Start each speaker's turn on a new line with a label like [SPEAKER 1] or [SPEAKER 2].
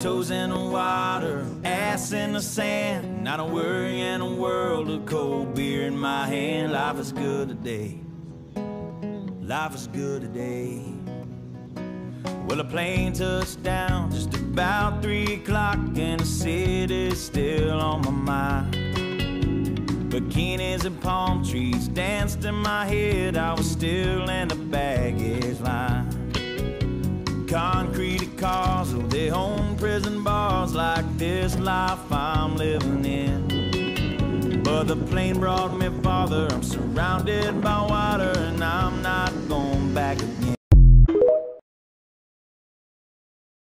[SPEAKER 1] Toes in the water, ass in the sand. Not a worry in a world of cold beer in my hand. Life is good today. Life is good today. Well, a plane touched down just about three o'clock, and the city's still on my mind. Bikinis and palm trees danced in my head. I was still in the baggage line. Concrete cars, prison bars like this life I'm living in. But the plane brought me farther. I'm surrounded by